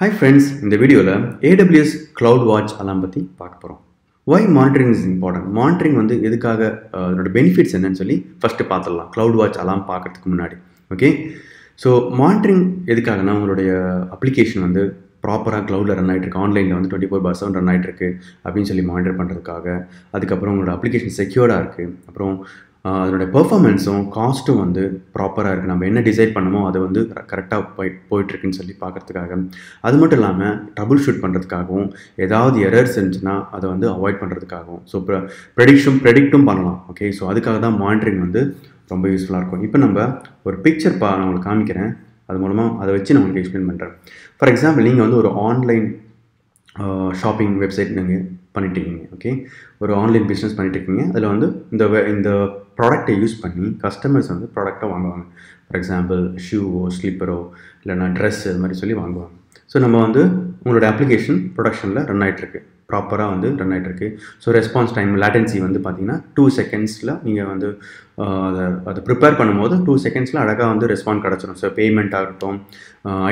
Hi friends இந்த வீடியோவில் AWS cloud watch அதெல்லாம் பற்றி பார்க்க போகிறோம் why monitoring is important monitoring வந்து எதுக்காக அதோட பெனிஃபிட்ஸ் என்னன்னு சொல்லி ஃபஸ்ட்டு பார்த்துடலாம். க்ளவுட் வாட்ச் எல்லாம் பார்க்கறதுக்கு முன்னாடி. ஓகே ஸோ மானிட்டரிங் எதுக்காகனா உங்களுடைய அப்ளிகேஷன் வந்து ப்ராப்பராக க்ளவுடில் ரன் ஆகிட்டு இருக்கு ஆன்லைனில் வந்து twenty four by seven run ஆகிட்டு இருக்கு அப்படின்னு சொல்லி மானிட்டர் பண்ணுறதுக்காக அதுக்கப்புறம் உங்களோட அப்ளிகேஷன் செக்யூர்டாக இருக்குது அப்புறம் அதனுடைய பெர்ஃபார்மன்ஸும் காஸ்ட்டும் வந்து ப்ராப்பராக இருக்குது நம்ம என்ன டிசைட் பண்ணமோ அது வந்து கரெக்டாக போய் போயிட்டுருக்குன்னு சொல்லி பார்க்கறதுக்காக. அது மட்டும் இல்லாமல் ட்ரபுள் ஷூட் பண்ணுறதுக்காகவும் ஏதாவது எரர்ஸ் இருந்துச்சுன்னா அதை வந்து அவாய்ட் பண்ணுறதுக்காகவும் ஸோ ப்ரெடிக்ஷன் ப்ரெடிக்ட்டும் பண்ணலாம். ஓகே ஸோ அதுக்காக தான் மானிட்டரிங் வந்து ரொம்ப யூஸ்ஃபுல்லாக இருக்கும். இப்போ நம்ம ஒரு பிக்சர் பா நான் உங்களுக்கு காமிக்கிறேன். அது மூலமாக அதை வச்சு நான் உங்களுக்கு எக்ஸ்பிளைன் பண்ணுறேன் ஃபார் எக்ஸாம்பிள் நீங்கள் வந்து ஒரு ஆன்லைன் ஷாப்பிங் வெப்சைட் நீங்கள் பண்ணிட்டுருக்கீங்க. ஓகே ஒரு ஆன்லைன் பிஸ்னஸ் பண்ணிட்டுருக்கீங்க. அதில் வந்து இந்த இந்த ப்ராடக்ட்டை யூஸ் பண்ணி கஸ்டமர்ஸ் வந்து ப்ராடக்ட்டை வாங்குவாங்க. ஃபார் எக்ஸாம்பிள் ஷூவோ ஸ்லீப்பரோ இல்லைனா ட்ரெஸ்ஸு அது மாதிரி சொல்லி வாங்குவாங்க. ஸோ நம்ம வந்து உங்களோட அப்ளிகேஷன் ப்ரொடக்ஷனில் ரன் ஆகிட்டுருக்கு ப்ராப்பராக வந்து ரன் ஆகிட்டுருக்கு ஸோ ரெஸ்பான்ஸ் டைம் லேட்டன்சி வந்து பார்த்தீங்கன்னா டூ செகண்ட்ஸில் நீங்கள் வந்து அதை அதை ப்ரிப்பேர் பண்ணும்போது டூ செகண்ட்ஸில் அழகாக வந்து ரெஸ்பாண்ட் கிடச்சிடும் ஸோ பேமெண்ட் ஆகட்டும்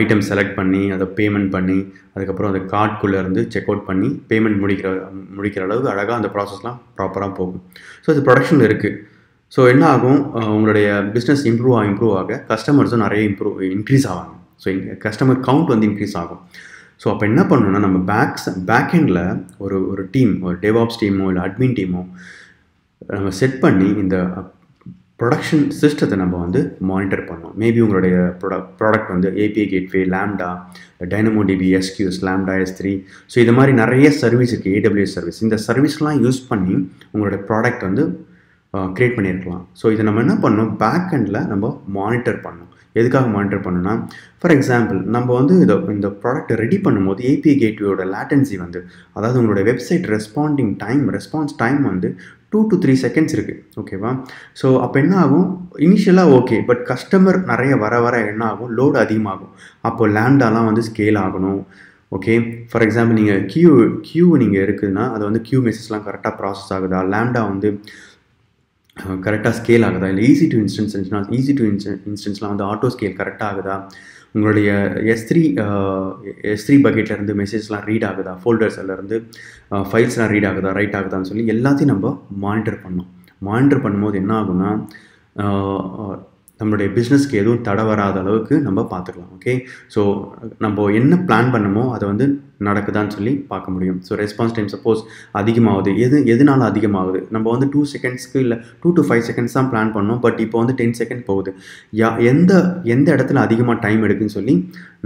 ஐட்டம் செலக்ட் பண்ணி அதை பேமெண்ட் பண்ணி அதுக்கப்புறம் அந்த கார்ட்குள்ளே இருந்து செக் அவுட் பண்ணி பேமெண்ட் முடிக்கிற முடிக்கிற அளவுக்கு அழகாக அந்த ப்ராசஸ்லாம் ப்ராப்பராக போகும். ஸோ இது ப்ரொடக்ஷனில் இருக்குது ஸோ என்ன ஆகும்? உங்களுடைய பிஸ்னஸ் இம்ப்ரூவ் ஆக இம்ப்ரூவ் ஆக கஸ்டமர்ஸும் நிறைய இம்ப்ரூவ் இன்க்ரீஸ் ஆவாங்க. ஸோ கஸ்டமர் கவுண்ட் வந்து இன்க்ரீஸ் ஆகும். ஸோ அப்போ என்ன பண்ணணும்னா நம்ம பேக்ஸ் பேக் எண்டில் ஒரு ஒரு டீம் ஒரு டெவாப்ஸ் டீமோ இல்லை அட்மின் டீமோ நம்ம செட் பண்ணி இந்த ப்ரொடக்ஷன் சிஸ்டத்தை நம்ம வந்து மானிட்டர் பண்ணோம் மேபி உங்களுடைய ப்ராடக்ட் ப்ராடக்ட் வந்து API gateway lambda dynamo DB SQS lambda S three so இது மாதிரி நிறைய சர்வீஸ் இருக்குது ஏடபிள்யூஎஸ் சர்வீஸ் இந்த சர்வீஸ்லாம் யூஸ் பண்ணி உங்களுடைய ப்ராடக்ட் வந்து க்ரியேட் பண்ணியிருக்கலாம். ஸோ இதை நம்ம என்ன பண்ணோம் பேக் எண்டில் நம்ம மானிட்டர் பண்ணோம் எதுக்காக மானிட்டர் பண்ணோம்னா ஃபார் எக்ஸாம்பிள் நம்ம வந்து இதை இந்த ப்ராடக்ட்டை ரெடி பண்ணும்போது ஏபிஐ கேட்வேயோட லேட்டன்சி வந்து அதாவது உங்களோட website responding time response time வந்து டூ டு த்ரீ செகண்ட்ஸ் இருக்குது ஓகேவா ஸோ அப்போ என்ன ஆகும்? இனிஷியலாக ஓகே பட் கஸ்டமர் நிறைய வர வர என்ன ஆகும்? லோடு அதிகமாகும். அப்போது லேண்டாலாம் வந்து ஸ்கேல் ஆகணும். ஓகே ஃபார் எக்ஸாம்பிள் நீங்கள் கியூ கியூ நீங்கள் இருக்குதுன்னா அது வந்து கியூ மெசேஜ்லாம் கரெக்டாக ப்ராசஸ் ஆகுதா? லேண்டா வந்து கரெக்டாக ஸ்கேல் ஆகுதா? இல்லை ஈஸி டு இன்ஸ்டன்ஸ் இருந்துச்சுன்னா ஈஸி டு இன்ஸ்டன் இன்ஸ்டன்ஸ்லாம் வந்து ஆட்டோ ஸ்கேல் கரெக்டாக ஆகுதா? உங்களுடைய எஸ் த்ரீ எஸ் த்ரீ பக்கெட்லேருந்து மெசேஜ்லாம் ரீட் ஆகுதா? ஃபோல்டர்ஸ்லேருந்து ஃபைல்ஸ்லாம் ரீட் ஆகுதா? ரைட் ஆகுதான்னு சொல்லி எல்லாத்தையும் நம்ம மானிட்டர் பண்ணோம் மானிட்டர் பண்ணும்போது என்ன ஆகும்னா நம்மளுடைய பிஸ்னஸ்க்கு எதுவும் தடை வராத அளவுக்கு நம்ம பார்த்துக்கலாம் ஓகே ஸோ நம்ம என்ன பிளான் பண்ணமோ அதை வந்து நடக்குதான்னு சொல்லி பார்க்க முடியும். ஸோ ரெஸ்பான்ஸ் டைம் சப்போஸ் அதிகமாகுது. எது எதனால் அதிகமாகுது? நம்ம வந்து டூ செகண்ட்ஸ்க்கு இல்லை டூ டு ஃபைவ் செகண்ட்ஸ் தான் பிளான் பண்ணோம். பட் இப்போ வந்து டென் செகண்ட் போகுது. யா எந்த எந்த இடத்துல அதிகமாக டைம் எடுக்குன்னு சொல்லி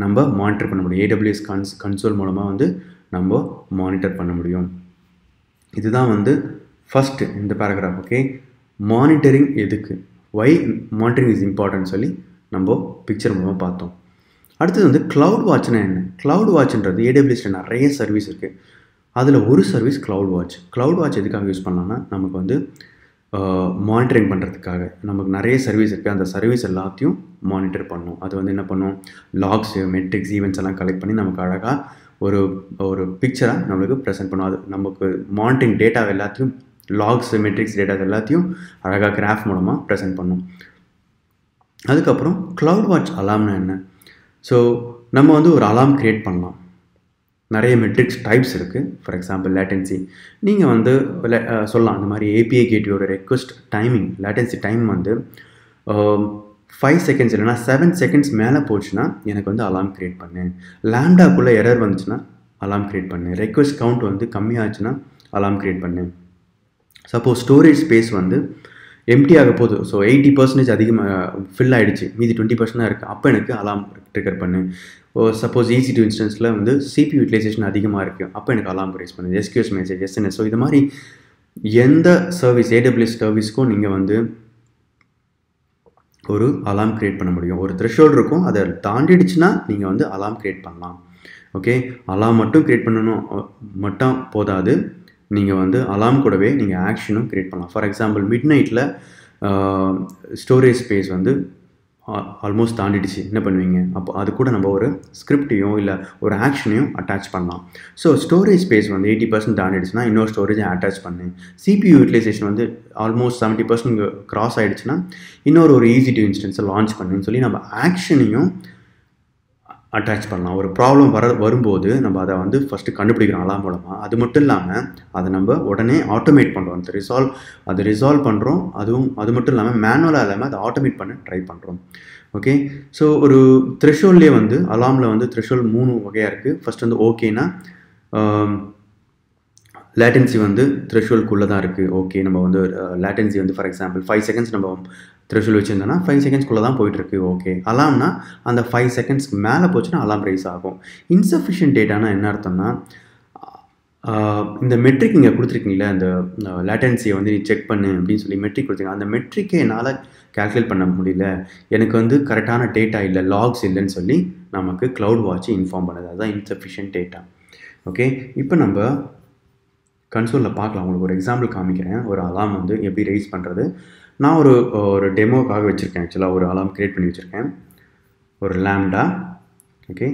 நம்ம மானிட்டர் பண்ண முடியும். ஏடபிள்யூஎஸ் கன்ஸ் கன்சோல் மூலமாக வந்து நம்ம மானிட்டர் பண்ண முடியும். இதுதான் வந்து ஃபஸ்ட்டு இந்த பேராகிராஃப் ஓகே மானிட்டரிங் எதுக்கு? வை மானிட்டரிங் இஸ் இம்பார்ட்டன்ட் சொல்லி நம்ம பிக்சர் மூலமாக பார்த்தோம். அடுத்தது வந்து க்ளவுட் வாட்ச்னா என்ன? க்ளவுட் வாட்ச்ன்றது ஏடபிள்யூஸில் நிறைய சர்வீஸ் இருக்குது அதில் ஒரு service cloud watch cloud watch எதுக்காக யூஸ் பண்ணலான்னா நமக்கு வந்து மானிட்டரிங் பண்ணுறதுக்காக நமக்கு நிறைய சர்வீஸ் இருக்குது அந்த சர்வீஸ் எல்லாத்தையும் மானிட்டர் பண்ணும். அது வந்து என்ன பண்ணும்? லாக்ஸ் மெட்ரிக்ஸ் ஈவெண்ட்ஸ் எல்லாம் கலெக்ட் பண்ணி நமக்கு அழகாக ஒரு ஒரு பிக்சராக நம்மளுக்கு ப்ரெசென்ட் பண்ணும். அது நமக்கு மானிட்டரிங் டேட்டா எல்லாத்தையும் லாக்ஸ் மெட்ரிக்ஸ் டேட்டாஸ் எல்லாத்தையும் அழகாக கிராஃப் மூலமாக ப்ரெசென்ட் பண்ணும். அதுக்கப்புறம் க்ளவுட் வாட்ச் அலாம்னா என்ன? ஸோ நம்ம வந்து ஒரு அலாம் க்ரியேட் பண்ணலாம். நிறைய மெட்ரிக்ஸ் டைப்ஸ் இருக்குது ஃபார் எக்ஸாம்பிள் லேட்டன்சி நீங்கள் வந்து சொல்லலாம். அந்த மாதிரி ஏபிஐ கேட்வேயோட ரெக்வஸ்ட் டைமிங் லேட்டன்சி டைம் வந்து ஃபைவ் செகண்ட்ஸ் இல்லைனா செவன் செகண்ட்ஸ் மேலே போச்சுன்னா எனக்கு வந்து அலாம் க்ரியேட் பண்ணு. லேண்டாக்குள்ளே எரர் வந்துச்சுன்னா அலாம் க்ரியேட் பண்ணு. ரெக்வஸ்ட் கவுண்ட் வந்து கம்மியாச்சுன்னா அலாம் க்ரியேட் பண்ணு. சப்போஸ் ஸ்டோரேஜ் ஸ்பேஸ் வந்து எம்டி ஆக போகுது. ஸோ எயிட்டி பர்சன்டேஜ் அதிகமாக ஃபில் ஆகிடுச்சு மீதி டுவெண்ட்டி பர்சன்ட் இருக்குது அப்போ எனக்கு அலாம் ட்ரிகர் பண்ணு. சப்போஸ் ஈஸி டு இன்ஸ்டன்ஸில் வந்து சிபி யூட்டிலைசேஷன் அதிகமாக இருக்குது அப்போ எனக்கு அலாம் ரைஸ் பண்ணு. எஸ்கியூஎஸ் மெசேஜ் எஸ்என்எஸ் ஸோ இது மாதிரி எந்த சர்வீஸ் ஏடபிள்யூஎஸ் சர்வீஸ்க்கும் நீங்கள் வந்து ஒரு அலாம் க்ரியேட் பண்ண முடியும். ஒரு த்ரெஷோல்டு இருக்கும். அதை தாண்டிடுச்சுன்னா நீங்கள் வந்து அலாம் கிரியேட் பண்ணலாம். ஓகே அலாம் மட்டும் கிரியேட் பண்ணணும். மட்டும் போதாது. நீங்கள் வந்து அலாம் கூடவே நீங்கள் ஆக்ஷனும் கிரியேட் பண்ணலாம். ஃபார் எக்ஸாம்பிள் மிட் நைட்டில் ஸ்டோரேஜ் ஸ்பேஸ் வந்து ஆல்மோஸ்ட் தாண்டிடுச்சு. என்ன பண்ணுவீங்க? அப்போ அது கூட நம்ம ஒரு ஸ்கிரிப்டையும் இல்லை ஒரு ஆக்ஷனையும் அட்டாச் பண்ணலாம். ஸோ ஸ்டோரேஜ் ஸ்பேஸ் வந்து எயிட்டி பர்சன்ட் தாண்டிடுச்சுன்னா இன்னொரு ஸ்டோரேஜை அட்டாச் பண்ணு. சிபியூ யூட்டிலைசேஷன் வந்து ஆல்மோஸ்ட் செவன்ட்டி பர்சன்ட் கிராஸ் ஆகிடுச்சுன்னா இன்னொரு ஒரு ஈஸி டு இன்ஸ்டன்ஸை லான்ச் பண்ணுன்னு சொல்லி நம்ம ஆக்ஷனையும் அட்டாச் பண்ணலாம். ஒரு ப்ராப்ளம் வர வரும்போது நம்ம அதை வந்து ஃபஸ்ட்டு கண்டுபிடிக்கிறோம் அலாம் மூலமாக அது மட்டும் இல்லாமல் அதை நம்ம உடனே ஆட்டோமேட் பண்ணுறோம் அந்த ரிசால்வ் அதை ரிசால்வ் பண்ணுறோம் அதுவும் அது மட்டும் இல்லாமல் மேனுவலாக இல்லாமல் அதை ஆட்டோமேட் பண்ண ட்ரை பண்ணுறோம் ஓகே ஸோ ஒரு த்ரெஷோல்லே வந்து அலாமில் வந்து த்ரெஷோல் மூணு வகையாக இருக்குது ஃபஸ்ட் வந்து ஓகேனா லேட்டன்சி வந்து த்ரெஷோல்குள்ளே தான் இருக்குது ஓகே நம்ம வந்து லேட்டன்சி வந்து ஃபார் எக்ஸாம்பிள் ஃபைவ் செகண்ட்ஸ் நம்ம த்ரெஷோல் வச்சுருந்தோன்னா ஃபைவ் செகண்ட்ஸ்குள்ளே தான் போயிட்டுருக்கு ஓகே அலாம்னா அந்த ஃபைவ் செகண்ட்ஸ்க்கு மேலே போச்சுன்னா அலாம் ரைஸ் ஆகும். இன்சஃபிஷியன்ட் டேட்டானா என்ன அர்த்தம்னா இந்த மெட்ரிக் நீங்கள் கொடுத்துருக்கீங்களே அந்த லேட்டன்சியை வந்து நீ செக் பண்ணு அப்படின்னு சொல்லி மெட்ரிக் கொடுத்தீங்க அந்த மெட்ரிக்கை என்னால் கேல்குலேட் பண்ண முடியல. எனக்கு வந்து கரெக்டான டேட்டா இல்லை லாக்ஸ் இல்லைன்னு சொல்லி நமக்கு க்ளவுட் வாட்ச் இன்ஃபார்ம் பண்ணுது. அதுதான் இன்சஃபிஷியன்ட் டேட்டா ஓகே இப்போ நம்ம கன்சோலில் பார்க்கலாம். உங்களுக்கு ஒரு எக்ஸாம்பிள் காமிக்கிறேன். ஒரு அலாம் வந்து எப்படி ரைஸ் பண்ணுறது நான் ஒரு ஒரு டெமோக்காக வச்சுருக்கேன். ஆக்சுவலாக ஒரு அலாம் க்ரியேட் பண்ணி வச்சுருக்கேன். ஒரு லேம்டா ஓகே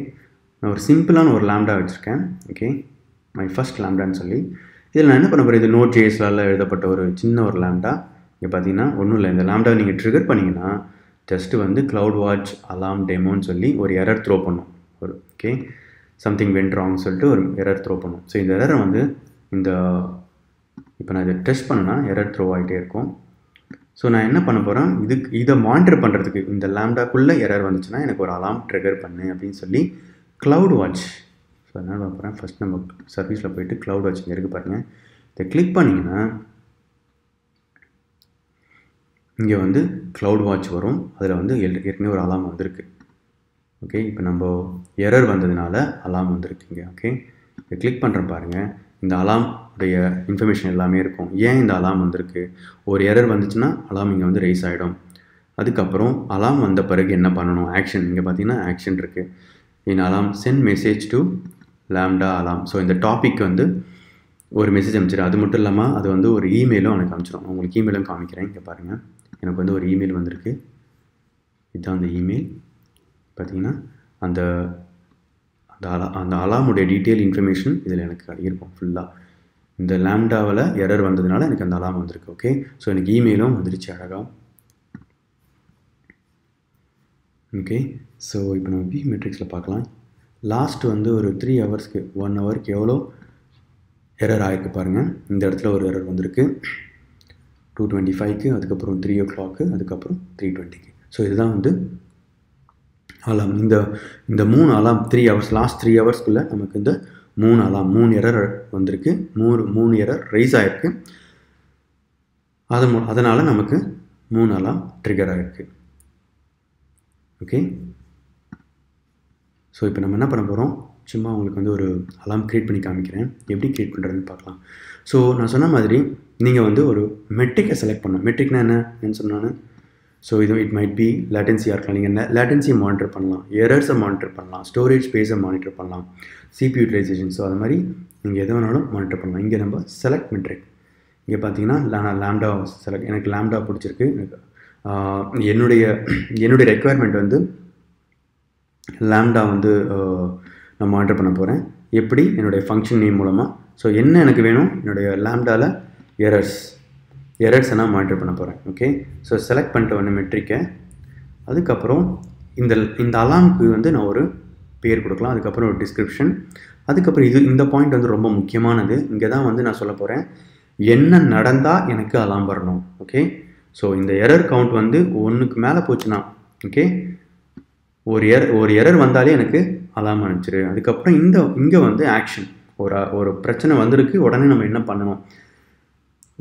நான் ஒரு சிம்பிளான ஒரு லேம்டா வச்சுருக்கேன். ஓகே மை ஃபஸ்ட் லேம்டான்னு சொல்லி. இதில் நான் என்ன பண்ண போகிறேன் இது நோட் ஜேஸ்லால் எழுதப்பட்ட ஒரு சின்ன ஒரு லேம்டா இங்கே பார்த்தீங்கன்னா ஒன்றும் இல்லை. இந்த லேம்டா நீங்கள் ட்ரிகர் பண்ணிங்கன்னா ஜஸ்ட்டு வந்து க்ளவுட் வாட்ச் அலாம் டெமோன்னு சொல்லி ஒரு எரர் த்ரோ பண்ணும். ஒரு ஓகே சம்திங் வென்ட் ராங்னு சொல்லிட்டு ஒரு எரர் த்ரோ பண்ணும். ஸோ இந்த எரரை வந்து இந்த இப்போ நான் இதை டெஸ்ட் பண்ணேன்னா எரர் த்ரோ ஆகிட்டே இருக்கும். ஸோ நான் என்ன பண்ண போகிறேன் இதுக்கு இதை மானிட்டர் பண்ணுறதுக்கு இந்த லேம்டாக்குள்ளே எரர் வந்துச்சுன்னா எனக்கு ஒரு அலாம் ட்ரிகர் பண்ணு அப்படின்னு சொல்லி க்ளவுட் வாட்ச் ஸோ என்ன பண்ண போகிறேன் ஃபஸ்ட் நம்ம சர்வீஸில் போயிட்டு க்ளவுட் வாட்ச் இங்கே இருக்குது பாருங்கள் இதை கிளிக் பண்ணிங்கன்னா இங்கே வந்து க்ளவுட் வாட்ச் வரும். அதில் வந்து ஏற்கனவே ஒரு அலாம் வந்திருக்கு. ஓகே இப்போ நம்ம எரர் வந்ததுனால அலாம் வந்திருக்குங்க ஓகே இதை கிளிக் பண்ணுறேன் பாருங்கள் இந்த அலாம் உடைய இன்ஃபர்மேஷன் எல்லாமே இருக்கும். ஏன் இந்த அலாம் வந்திருக்கு? ஒரு எரர் வந்துச்சுன்னா அலாம் இங்கே வந்து ரைஸ் ஆகிடும் அதுக்கப்புறம் அலாம் வந்த பிறகு என்ன பண்ணணும்? ஆக்ஷன் இங்கே பார்த்தீங்கன்னா ஆக்ஷன் இருக்குது in alarm send message to lambda alarm so இந்த டாபிக் வந்து ஒரு மெசேஜ் அனுப்பிச்சிடும் அது மட்டும் இல்லாமல் அது வந்து ஒரு இமெயிலும் எனக்கு அனுப்பிச்சிடும் உங்களுக்கு இமெயிலும் காமிக்கிறேன். இங்கே பாருங்கள் எனக்கு வந்து ஒரு இமெயில் வந்திருக்கு. இதுதான் அந்த இமெயில் பார்த்தீங்கன்னா அந்த அந்த அலா அந்த அலாமுடைய டீட்டெயில் இன்ஃபர்மேஷன் இதில் எனக்கு இருக்கும் ஃபுல்லாக இந்த லேம்டாவில் எரர் வந்ததுனால எனக்கு அந்த அலாம் வந்திருக்கு ஓகே ஸோ எனக்கு இமெயிலும் வந்துருச்சு அழகாக ஓகே ஸோ இப்போ நம்ம வி மெட்ரிக்ஸில் பார்க்கலாம். லாஸ்ட் வந்து ஒரு த்ரீ ஹவர்ஸ்க்கு ஒன் ஹவருக்கு எவ்வளோ எரர் ஆகிருக்கு பாருங்கள் இந்த இடத்துல ஒரு எரர் வந்திருக்கு. டூ டுவெண்ட்டி ஃபைவ்க்கு அதுக்கப்புறம் த்ரீ ஓ கிளாக்கு அதுக்கப்புறம் த்ரீ டுவெண்ட்டிக்கு ஸோ இதுதான் வந்து அலாம் இந்த இந்த மூணு alarm three hours last three ஹவர்ஸ்க்குள்ளே நமக்கு இந்த மூணு அலாம் மூணு எரர் வந்திருக்கு. மூணு மூணு எரர் ரைஸ் ஆகிருக்கு அது அதனால் நமக்கு மூணு அலாம் ட்ரிகர் ஆகிருக்கு ஓகே ஸோ இப்போ நம்ம என்ன பண்ண போகிறோம் சும்மா உங்களுக்கு வந்து ஒரு அலாம் க்ரியேட் பண்ணி காமிக்கிறேன். எப்படி க்ரியேட் பண்ணுறதுன்னு பார்க்கலாம். ஸோ நான் சொன்ன மாதிரி நீங்கள் வந்து ஒரு மெட்ரிக்கை செலக்ட் பண்ணணும். மெட்ரிக்னா என்ன? என்ன சொன்னான்னு ஸோ இது இட் மைட் பி லேட்டன்சியாக இருக்கலாம் நீங்கள் லேட்டன்சியை மானிட்டர் பண்ணலாம். எரர்ஸை மானிட்டர் பண்ணலாம். ஸ்டோரேஜ் ஸ்பேஸை மானிட்டர் பண்ணலாம். சிபி யூட்டிலைசேஷன் ஸோ அது மாதிரி நீங்கள் எது வேணாலும் மானிட்டர் பண்ணலாம். இங்கே நம்ம செலக்ட் மெட்ரிக் இங்கே பார்த்தீங்கன்னா நான் லேம்டா செலக்ட் எனக்கு லேம்டா பிடிச்சிருக்கு. எனக்கு என்னுடைய என்னுடைய ரெக்குவயர்மெண்ட் வந்து லேம்டா வந்து நான் மானிட்டர் பண்ண போகிறேன் எப்படி? என்னுடைய ஃபங்க்ஷன் நேம் மூலமாக ஸோ என்ன எனக்கு வேணும்? என்னுடைய லேம்டாவில் எரர்ஸ் எரர்ஸ் எல்லாம் மானிட்டர் பண்ண போகிறேன் ஓகே ஸோ செலக்ட் பண்ணிட்டு ஒன்று மெட்ரிக்கை அதுக்கப்புறம் இந்த இந்த அலாம்க்கு வந்து நான் ஒரு பேர் கொடுக்கலாம் அதுக்கப்புறம் ஒரு டிஸ்கிரிப்ஷன் அதுக்கப்புறம் இது இந்த பாயிண்ட் வந்து ரொம்ப முக்கியமானது. இங்கே தான் வந்து நான் சொல்ல போகிறேன் என்ன நடந்தால் எனக்கு அலாம் வரணும் ஓகே ஸோ இந்த எரர் கவுண்ட் வந்து ஒன்றுக்கு மேலே போச்சுன்னா ஓகே ஒரு எர் ஒரு எரர் வந்தாலே எனக்கு அலாம் அனுப்பிச்சிரு. அதுக்கப்புறம் இந்த இங்கே வந்து ஆக்ஷன் ஒரு ஒரு பிரச்சனை வந்திருக்கு உடனே நம்ம என்ன பண்ணணும்?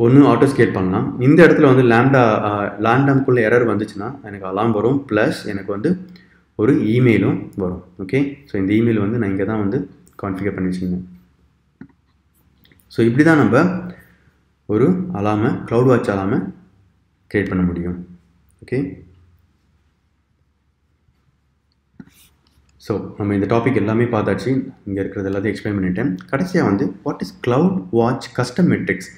ஒன்று ஆட்டோ ஸ்கேட் பண்ணலாம். இந்த இடத்துல வந்து லேம்டா லேண்டாம்குள்ளே எரர் வந்துச்சுன்னா எனக்கு அலாம் வரும். ப்ளஸ் எனக்கு வந்து ஒரு இமெயிலும் வரும். ஓகே ஸோ இந்த இமெயில் வந்து நான் இங்கே தான் வந்து கான்ஃபிகர் பண்ணி வச்சுருந்தேன். ஸோ இப்படி தான் நம்ம ஒரு அலாமை க்ளவுட் வாட்ச் அலாமை க்ரியேட் பண்ண முடியும். ஓகே ஸோ நம்ம இந்த டாபிக் எல்லாமே பார்த்தாச்சு. இங்கே இருக்கிறது எல்லாத்தையும் எக்ஸ்பிளைன் பண்ணிட்டேன். கடைசியாக வந்து what is cloud watch custom metrics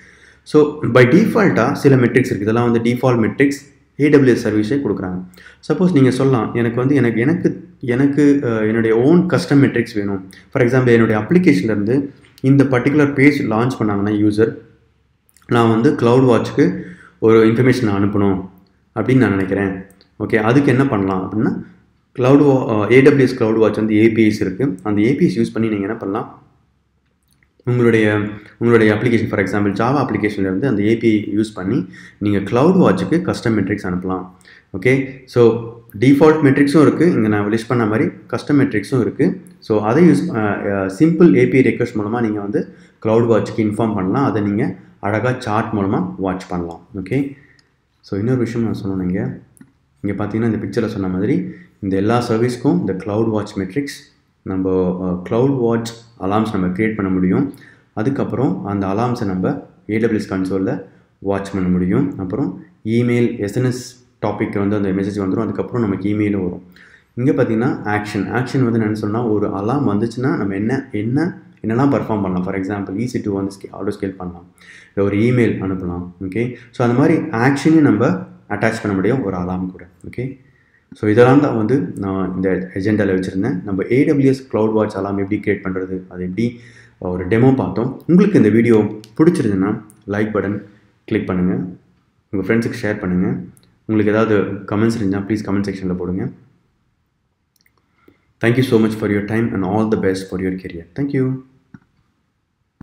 so by டிஃபால்ட்டாக சில மெட்ரிக்ஸ் இருக்குது இதெல்லாம் வந்து டிஃபால்ட் மெட்ரிக்ஸ் ஏடபிள்யூஎஸ் சர்வீஸே கொடுக்குறாங்க. சப்போஸ் நீங்கள் சொல்லலாம் எனக்கு வந்து எனக்கு எனக்கு எனக்கு என்னுடைய ஓன் கஸ்டம் மெட்ரிக்ஸ் வேணும். ஃபார் எக்ஸாம்பிள் என்னுடைய அப்ளிகேஷன்லேருந்து இந்த பர்டிகுலர் பேஜ் லான்ச் பண்ணாங்கன்னா யூசர் நான் வந்து க்ளவுட் வாட்ச்க்கு ஒரு இன்ஃபர்மேஷன் அனுப்பணும் அப்படின்னு நான் நினைக்கிறேன். ஓகே அதுக்கு என்ன பண்ணலாம் அப்படின்னா க்ளவுட் வா ஏடபிள்யூஎஸ் க்ளவுட் வாட்ச் வந்து ஏபிஎஸ் இருக்குது அந்த ஏபிஎஸ் யூஸ் பண்ணி நீங்கள் என்ன பண்ணலாம்? உங்களுடைய உங்களுடைய அப்ளிகேஷன் ஃபார் எக்ஸாம்பிள் ஜாவா அப்ளிகேஷன்லேருந்து அந்த ஏபிஐ யூஸ் பண்ணி நீங்கள் க்ளவுட் வாட்சுக்கு கஸ்டம் மெட்ரிக்ஸ் அனுப்பலாம். ஓகே ஸோ டிஃபால்ட் மெட்ரிக்ஸும் இருக்குது இங்கே நான் லிஸ்ட் பண்ண மாதிரி கஸ்டம் மெட்ரிக்ஸும் இருக்குது ஸோ அதை யூஸ் சிம்பிள் ஏபிஐ ரெக்வஸ்ட் மூலமாக நீங்கள் வந்து க்ளவுட் வாட்சுக்கு இன்ஃபார்ம் பண்ணலாம். அதை நீங்கள் அழகாக சார்ட் மூலமாக வாட்ச் பண்ணலாம். ஓகே ஸோ இன்னொரு விஷயம் நான் சொல்லணும் இங்கே. இங்கே பார்த்தீங்கன்னா இந்த பிக்சரில் சொன்ன மாதிரி இந்த எல்லா சர்வீஸ்க்கும் இந்த க்ளவுட் வாட்ச் மெட்ரிக்ஸ் நம்ம க்ளவுட் வாட்ச் அலார்ம்ஸ் நம்ம க்ரியேட் பண்ண முடியும். அதுக்கப்புறம் அந்த அலார்ம்ஸை நம்ம ஏடபிள்யூஎஸ் கன்சோலில் வாட்ச் பண்ண முடியும். அப்புறம் இமெயில் எஸ்என்எஸ் டாபிக் வந்து அந்த மெசேஜ் வந்துடும் அதுக்கப்புறம் நமக்கு இமெயிலும் வரும். இங்கே பார்த்தீங்கன்னா ஆக்ஷன் ஆக்ஷன் வந்து என்னென்னு சொன்னால் ஒரு அலாம் வந்துச்சுன்னா நம்ம என்ன என்ன என்னெல்லாம் பர்ஃபார்ம் பண்ணலாம்? ஃபார் எக்ஸாம்பிள் ஈஸி டூ வந்து ஸ்கே ஆட்டோ ஸ்கேல் பண்ணலாம். இல்லை ஒரு இமெயில் அனுப்பலாம். ஓகே ஸோ அந்த மாதிரி ஆக்ஷனையும் நம்ம அட்டாச் பண்ண முடியும். ஒரு அலாம் கூட. ஓகே ஸோ இதெல்லாம் தான் வந்து நான் இந்த எஜெண்டாவில் வச்சுருந்தேன். நம்ம ஏடபிள்யூஎஸ் க்ளவுட் வாட்ச் அலாம் எப்படி க்ரியேட் பண்ணுறது அது எப்படி ஒரு டெமோ பார்த்தோம். உங்களுக்கு இந்த வீடியோ பிடிச்சிருந்துன்னா லைக் பட்டன் கிளிக் பண்ணுங்கள் உங்கள் ஃப்ரெண்ட்ஸுக்கு ஷேர் பண்ணுங்கள் உங்களுக்கு ஏதாவது கமெண்ட்ஸ் இருந்தால் ப்ளீஸ் கமெண்ட் செக்ஷனில் போடுங்க. Thank you so much for your time and all the best for your career thank you